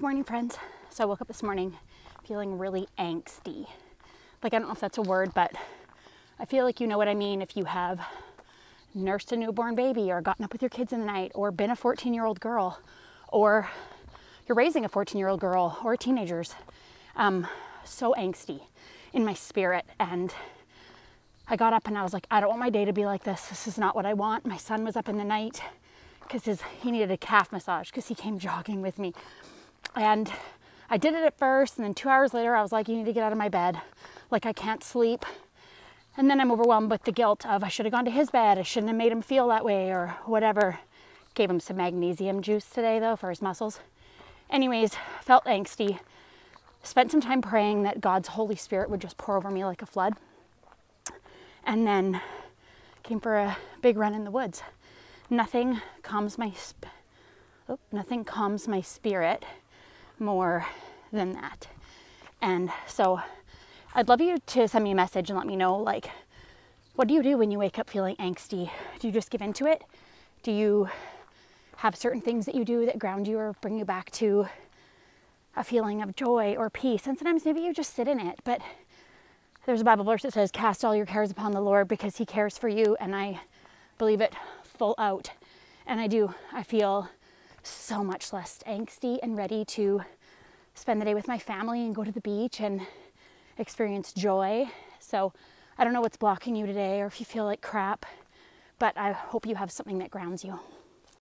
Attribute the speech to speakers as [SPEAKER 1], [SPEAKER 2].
[SPEAKER 1] Good morning, friends. So I woke up this morning feeling really angsty. Like, I don't know if that's a word, but I feel like you know what I mean if you have nursed a newborn baby or gotten up with your kids in the night or been a 14 year old girl or you're raising a 14 year old girl or teenagers. Um, so angsty in my spirit. And I got up and I was like, I don't want my day to be like this. This is not what I want. My son was up in the night because he needed a calf massage because he came jogging with me. And I did it at first, and then two hours later, I was like, You need to get out of my bed. Like, I can't sleep. And then I'm overwhelmed with the guilt of I should have gone to his bed. I shouldn't have made him feel that way or whatever. Gave him some magnesium juice today, though, for his muscles. Anyways, felt angsty. Spent some time praying that God's Holy Spirit would just pour over me like a flood. And then came for a big run in the woods. Nothing calms my oh, nothing calms my spirit more than that. And so I'd love you to send me a message and let me know like what do you do when you wake up feeling angsty? Do you just give into it? Do you have certain things that you do that ground you or bring you back to a feeling of joy or peace? And sometimes maybe you just sit in it, but there's a Bible verse that says, Cast all your cares upon the Lord because He cares for you. And I believe it full out. And I do. I feel so much less angsty and ready to spend the day with my family and go to the beach and experience joy. So I don't know what's blocking you today or if you feel like crap, but I hope you have something that grounds you.